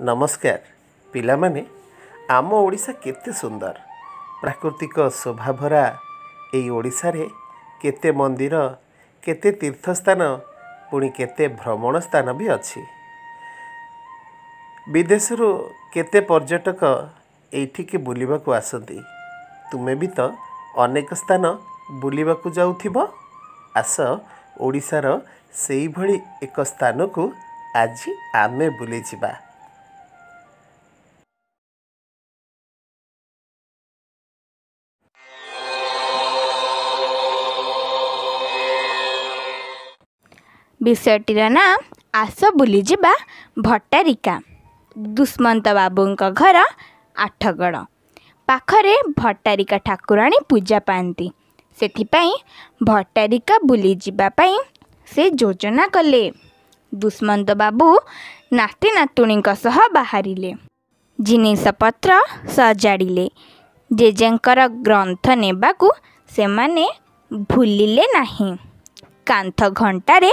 ନମସ୍କାର। ପିଲାମାନେ ଆମ ଓଡ଼ିଶା କେତେ ସୁନ୍ଦର। ପ୍ରାକୃତିକ ଶୋଭାଭରା ଏଇ ଓଡ଼ିଶାରେ କେତେ ମନ୍ଦିର କେତେ ତୀର୍ଥସ୍ଥାନ ପୁଣି କେତେ ଭ୍ରମଣ ସ୍ଥାନ ବି ଅଛି। ବିଦେଶରୁ କେତେ ପର୍ଯ୍ୟଟକ ଏଇଠିକି ବୁଲିବାକୁ ଆସନ୍ତି ତୁମେ ବି ତ ଅନେକ ସ୍ଥାନ ବୁଲିବାକୁ ଯାଉଥିବ? ଆସ ଓଡ଼ିଶାର ସେଇଭଳି ଏକ ସ୍ଥାନକୁ ଆଜି ଆମେ ବୁଲିଯିବା। ବିଷୟଟିର ନାଁ ଆସ ବୁଲିଯିବା ଭଟ୍ଟାରିକା। ଦୁଷ୍ମନ୍ତ ବାବୁଙ୍କ ଘର ଆଠଗଡ଼। ପାଖରେ ଭଟ୍ଟାରିକା ଠାକୁରାଣୀ ପୂଜା ପାଆନ୍ତି। ସେଥିପାଇଁ ଭଟ୍ଟାରିକା ବୁଲିଯିବା ପାଇଁ ସେ ଯୋଜନା କଲେ। ଦୁଷ୍ମନ୍ତ ବାବୁ ନାତି ନାତୁଣୀଙ୍କ ସହ ବାହାରିଲେ। ଜିନିଷପତ୍ର ସଜାଡ଼ିଲେ। ଜେଜେଙ୍କର ଗ୍ରନ୍ଥ ନେବାକୁ ସେମାନେ ଭୁଲିଲେ ନାହିଁ। କାନ୍ଥ ଘଣ୍ଟାରେ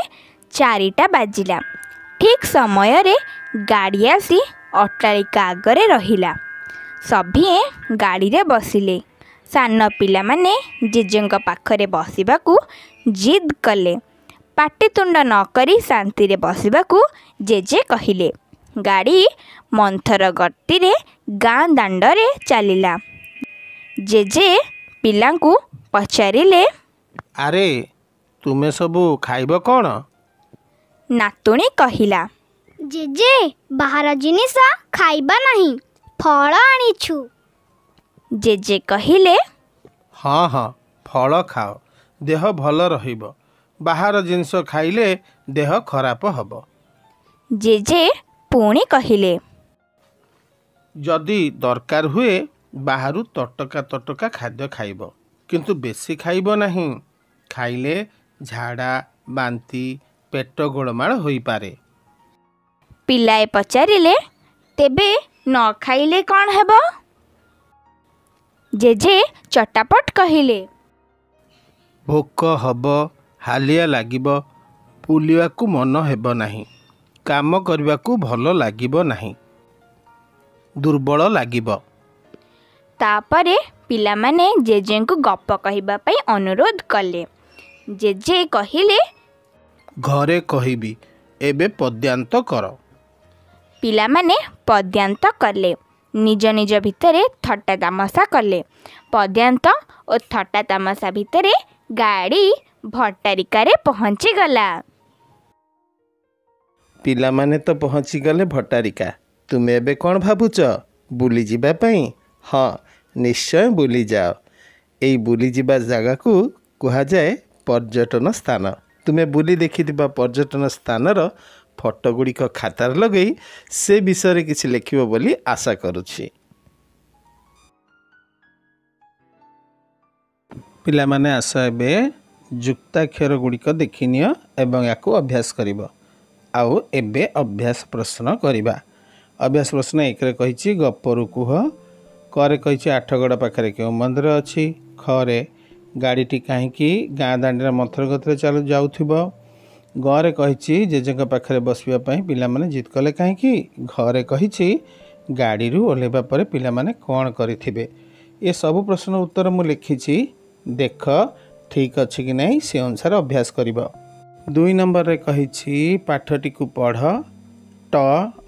ଚାରିଟା ବାଜିଲା। ଠିକ୍ ସମୟରେ ଗାଡ଼ି ଆସି ଅଟ୍ଟାଳିକା ଆଗରେ ରହିଲା। ସଭିଏଁ ଗାଡ଼ିରେ ବସିଲେ। ସାନ ପିଲାମାନେ ଜେଜେଙ୍କ ପାଖରେ ବସିବାକୁ ଜିଦ୍ କଲେ। ପାଟିତୁଣ୍ଡ ନ କରି ଶାନ୍ତିରେ ବସିବାକୁ ଜେଜେ କହିଲେ ଗାଡ଼ି ମନ୍ଥର ଗତିରେ ଗାଁ ଦାଣ୍ଡରେ ଚାଲିଲା ଜେଜେ ପିଲାଙ୍କୁ ପଚାରିଲେ ଆରେ ତୁମେ ସବୁ ଖାଇବ କ'ଣ? ନାତୁଣୀ କହିଲା ଜେଜେ ବାହାର ଜିନିଷ ଖାଇବା ନାହିଁ ଫଳ ଆଣିଛୁ। ଜେଜେ କହିଲେ ହଁ ହଁ ଫଳ ଖାଅ ଦେହ ଭଲ ରହିବ। ବାହାର ଜିନିଷ ଖାଇଲେ ଦେହ ଖରାପ ହେବ। ଜେଜେ ପୁଣି କହିଲେ ଯଦି ଦରକାର ହୁଏ ବାହାରୁ ତଟକା ତଟକା ଖାଦ୍ୟ ଖାଇବ କିନ୍ତୁ ବେଶୀ ଖାଇବ ନାହିଁ। ଖାଇଲେ ଝାଡ଼ା ବାନ୍ତି ପେଟ ଗୋଳମାଳ ହୋଇପାରେ ପିଲାଏ ପଚାରିଲେ ତେବେ ନ ଖାଇଲେ କ'ଣ ହେବ ଜେଜେ ଚଟାପଟ କହିଲେ ଭୋକ ହେବ ହାଲିଆ ଲାଗିବ ବୁଲିବାକୁ ମନ ହେବ ନାହିଁ କାମ କରିବାକୁ ଭଲ ଲାଗିବ ନାହିଁ ଦୁର୍ବଳ ଲାଗିବ ତାପରେ ପିଲାମାନେ ଜେଜେଙ୍କୁ ଗପ କହିବା ପାଇଁ ଅନୁରୋଧ କଲେ ଜେଜେ କହିଲେ ଘରେ କହିବି ଏବେ ପଦ୍ୟାନ୍ତ କର। ପିଲାମାନେ ପଦ୍ୟାନ୍ତ କଲେ। ନିଜ ନିଜ ଭିତରେ ଥଟ୍ଟା ତାମସା କଲେ। ପଦ୍ୟାନ୍ତ ଓ ଥଟ୍ଟା ତାମସା ଭିତରେ ଗାଡ଼ି ଭଟ୍ଟାରିକାରେ ପହଞ୍ଚିଗଲା। ପିଲାମାନେ ତ ପହଞ୍ଚିଗଲେ ଭଟ୍ଟାରିକା। ତୁମେ ଏବେ କ'ଣ ଭାବୁଛ? ବୁଲିଯିବା ପାଇଁ? ହଁ ନିଶ୍ଚୟ ବୁଲିଯାଅ। ଏଇ ବୁଲିଯିବା ଜାଗାକୁ କୁହାଯାଏ ପର୍ଯ୍ୟଟନ ସ୍ଥାନ। ତୁମେ ବୁଲି ଦେଖିଥିବା ପର୍ଯ୍ୟଟନ ସ୍ଥାନର ଫଟୋ ଗୁଡ଼ିକ ଖାତାରେ ଲଗାଇ ସେ ବିଷୟରେ କିଛି ଲେଖିବ ବୋଲି ଆଶା କରୁଛି। ପିଲାମାନେ ଆସ ଏବେ ଯୁକ୍ତାକ୍ଷର ଗୁଡ଼ିକ ଦେଖିନିଅ ଏବଂ ୟାକୁ ଅଭ୍ୟାସ କରିବ। ଆଉ ଏବେ ଅଭ୍ୟାସ ପ୍ରଶ୍ନ କରିବା। ଅଭ୍ୟାସ ପ୍ରଶ୍ନ ଏକରେ କହିଛି ଗପରୁ କୁହ। କରେ କହିଛି ଆଠଗଡ଼ ପାଖରେ କେଉଁ ମନ୍ଦିର ଅଛି? ଖରେ ଗାଡ଼ିଟି କାହିଁକି ଗାଁ ଦାଣ୍ଡରେ ମନ୍ଥର ଗତିରେ ଚାଲୁ ଯାଉଥିବ। ଗରେ କହିଛି ଜେଜେଙ୍କ ପାଖରେ ବସିବା ପାଇଁ ପିଲାମାନେ ଜିଦ୍ କଲେ କାହିଁକି? ଘରେ କହିଛି ଗାଡ଼ିରୁ ଓହ୍ଲାଇବା ପରେ ପିଲାମାନେ କ'ଣ କରିଥିବେ? ଏସବୁ ପ୍ରଶ୍ନର ଉତ୍ତର ମୁଁ ଲେଖିଛି। ଦେଖ ଠିକ୍ ଅଛି କି ନାହିଁ ସେ ଅନୁସାରେ ଅଭ୍ୟାସ କରିବ। ଦୁଇ ନମ୍ବରରେ କହିଛି ପାଠଟିକୁ ପଢ଼। ଟ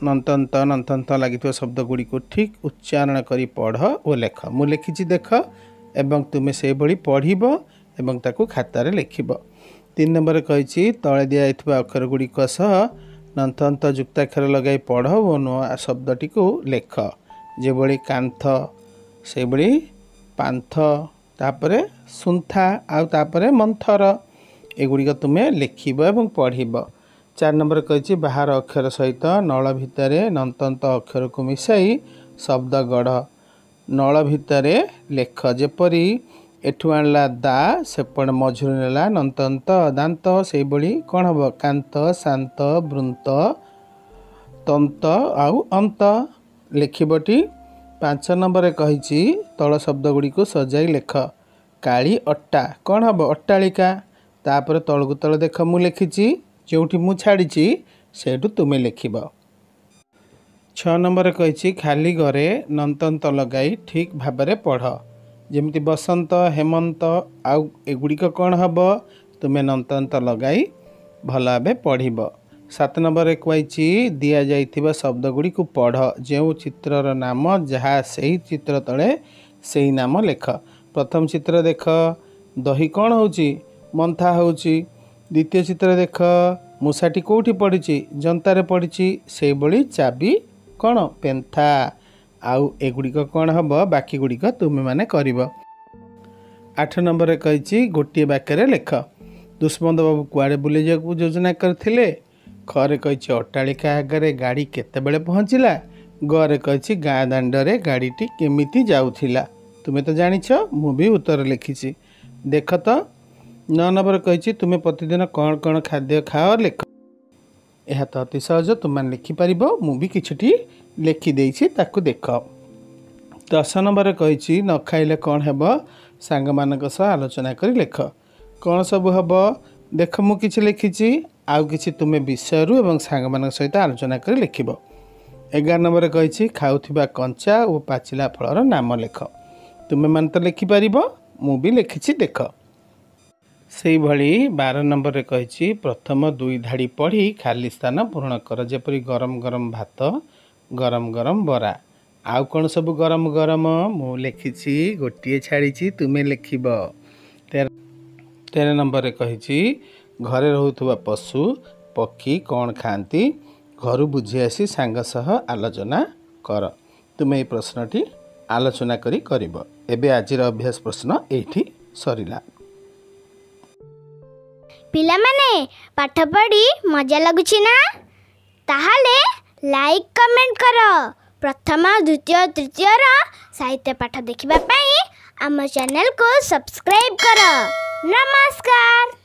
ନନ୍ତନ୍ତ ନନ୍ତନ୍ତ ଲାଗିଥିବା ଶବ୍ଦ ଗୁଡ଼ିକୁ ଠିକ୍ ଉଚ୍ଚାରଣ କରି ପଢ଼ ଓ ଲେଖ। ମୁଁ ଲେଖିଛି ଦେଖ ଏବଂ ତୁମେ ସେହିଭଳି ପଢ଼ିବ ଏବଂ ତାକୁ ଖାତାରେ ଲେଖିବ। ତିନି ନମ୍ବରରେ କହିଛି ତଳେ ଦିଆଯାଇଥିବା ଅକ୍ଷର ଗୁଡ଼ିକ ସହ ନନ୍ତନ୍ତ ଯୁକ୍ତାକ୍ଷର ଲଗାଇ ପଢ଼ ଓ ନୂଆ ଶବ୍ଦଟିକୁ ଲେଖ। ଯେଭଳି କାନ୍ଥ ସେଭଳି ପାନ୍ଥ ତାପରେ ସୁନ୍ଥା ଆଉ ତାପରେ ମନ୍ଥର ଏଗୁଡ଼ିକ ତୁମେ ଲେଖିବ ଏବଂ ପଢ଼ିବ। ଚାରି ନମ୍ବର କହିଛି ବାହାର ଅକ୍ଷର ସହିତ ନଳ ଭିତରେ ନନ୍ତନ୍ତ ଅକ୍ଷରକୁ ମିଶାଇ ଶବ୍ଦ ଗଢ଼। ନଳ ଭିତରେ ଲେଖ ଯେପରି ଏଠୁ ଆଣିଲା ଦା ସେପଟେ ମଝିରୁ ନେଲା ନନ୍ତନ୍ତ ଦାନ୍ତ ସେଇଭଳି କ'ଣ ହେବ? କାନ୍ତ ଶାନ୍ତ ବୃନ୍ତ ତନ୍ତ ଆଉ ଅନ୍ତ ଲେଖିବଟି ପାଞ୍ଚ ନମ୍ବରରେ କହିଛି ତଳ ଶବ୍ଦ ଗୁଡ଼ିକୁ ସଜାଇ ଲେଖ। କାଳି ଅଟ୍ଟା କ'ଣ ହେବ? ଅଟ୍ଟାଳିକା। ତାପରେ ତଳକୁ ତଳ ଦେଖ ମୁଁ ଲେଖିଛି। ଯେଉଁଠି ମୁଁ ଛାଡ଼ିଛି ସେଇଠୁ ତୁମେ ଲେଖିବ। ଛଅ ନମ୍ବରରେ କହିଛି ଖାଲି ଘରେ ନନ୍ତନ୍ତ ଲଗାଇ ଠିକ୍ ଭାବରେ ପଢ଼। ଯେମିତି ବସନ୍ତ ହେମନ୍ତ ଆଉ ଏଗୁଡ଼ିକ କ'ଣ ହେବ? ତୁମେ ନନ୍ତନ୍ତ ଲଗାଇ ଭଲ ଭାବେ ପଢ଼ିବ। ସାତ ନମ୍ବରରେ କୁହାଯାଇଛି ଦିଆଯାଇଥିବା ଶବ୍ଦଗୁଡ଼ିକୁ ପଢ଼। ଯେଉଁ ଚିତ୍ରର ନାମ ଯାହା ସେହି ଚିତ୍ର ତଳେ ସେହି ନାମ ଲେଖ। ପ୍ରଥମ ଚିତ୍ର ଦେଖ। ଦହି କ'ଣ ହେଉଛି? ମନ୍ଥା ହେଉଛି। ଦ୍ୱିତୀୟ ଚିତ୍ର ଦେଖ। ମୂଷାଟି କେଉଁଠି ପଡ଼ିଛି? ଜନ୍ତାରେ ପଡ଼ିଛି। ସେଇଭଳି ଚାବି କ'ଣ ପେନ୍ଥା? ଆଉ ଏଗୁଡ଼ିକ କ'ଣ ହେବ? ବାକି ଗୁଡ଼ିକ ତୁମେମାନେ କରିବ। ଆଠ ନମ୍ବରରେ କହିଛି ଗୋଟିଏ ବାକ୍ୟରେ ଲେଖ ଦୁଷ୍ମନ୍ତ ବାବୁ କୁଆଡ଼େ ବୁଲିଯିବାକୁ ଯୋଜନା କରିଥିଲେ? ଖରେ କହିଛି ଅଟ୍ଟାଳିକା ଆଗରେ ଗାଡ଼ି କେତେବେଳେ ପହଞ୍ଚିଲା? ଗରେ କହିଛି ଗାଁ ଦାଣ୍ଡରେ ଗାଡ଼ିଟି କେମିତି ଯାଉଥିଲା? ତୁମେ ତ ଜାଣିଛ ମୁଁ ବି ଉତ୍ତର ଲେଖିଛି। ଦେଖ ତ। ନଅ ନମ୍ବର କହିଛି ତୁମେ ପ୍ରତିଦିନ କ'ଣ କ'ଣ ଖାଦ୍ୟ ଖାଅ? ଲେଖ। ଏହା ତ ଅତି ସହଜ ତୁମମାନେ ଲେଖିପାରିବ ମୁଁ ବି କିଛିଟି ଲେଖିଦେଇଛି ତାକୁ ଦେଖ। ଦଶ ନମ୍ବରରେ କହିଛି ନ ଖାଇଲେ କ'ଣ ହେବ? ସାଙ୍ଗମାନଙ୍କ ସହ ଆଲୋଚନା କରି ଲେଖ। କ'ଣ ସବୁ ହେବ? ଦେଖ ମୁଁ କିଛି ଲେଖିଛି ଆଉ କିଛି ତୁମେ ବିଷୟରୁ ଏବଂ ସାଙ୍ଗମାନଙ୍କ ସହିତ ଆଲୋଚନା କରି ଲେଖିବ। ଏଗାର ନମ୍ବରରେ କହିଛି ଖାଉଥିବା କଞ୍ଚା ଓ ପାଚିଲା ଫଳର ନାମ ଲେଖ। ତୁମେମାନେ ତ ଲେଖିପାରିବ ମୁଁ ବି ଲେଖିଛି ଦେଖ। ସେଇଭଳି ବାର ନମ୍ବରରେ କହିଛି ପ୍ରଥମ ଦୁଇ ଧାଡ଼ି ପଢ଼ି ଖାଲି ସ୍ଥାନ ପୂରଣ କର। ଯେପରି ଗରମ ଗରମ ଭାତ ଗରମ ଗରମ ବରା। ଆଉ କ'ଣ ସବୁ ଗରମ ଗରମ? ମୁଁ ଲେଖିଛି ଗୋଟିଏ ଛାଡ଼ିଛି ତୁମେ ଲେଖିବ। ତେର ନମ୍ବରରେ କହିଛି ଘରେ ରହୁଥିବା ପଶୁ ପକ୍ଷୀ କ'ଣ ଖାଆନ୍ତି? ଘରୁ ବୁଝି ଆସି ସାଙ୍ଗ ସହ ଆଲୋଚନା କର। ତୁମେ ଏହି ପ୍ରଶ୍ନଟି ଆଲୋଚନା କରି କରିବ। ଏବେ ଆଜିର ଅଭ୍ୟାସ ପ୍ରଶ୍ନ ଏଇଠି ସରିଲା। ପିଲାମାନେ ପାଠ ପଢ଼ି ମଜା ଲାଗୁଛି ନା? ତାହେଲେ ଲାଇକ୍ କମେଣ୍ଟ କର। ପ୍ରଥମ ଦ୍ୱିତୀୟ ତୃତୀୟର ସାହିତ୍ୟ ପାଠ ଦେଖିବା ପାଇଁ ଆମ ଚ୍ୟାନେଲକୁ ସବସ୍କ୍ରାଇବ୍ କର। ନମସ୍କାର।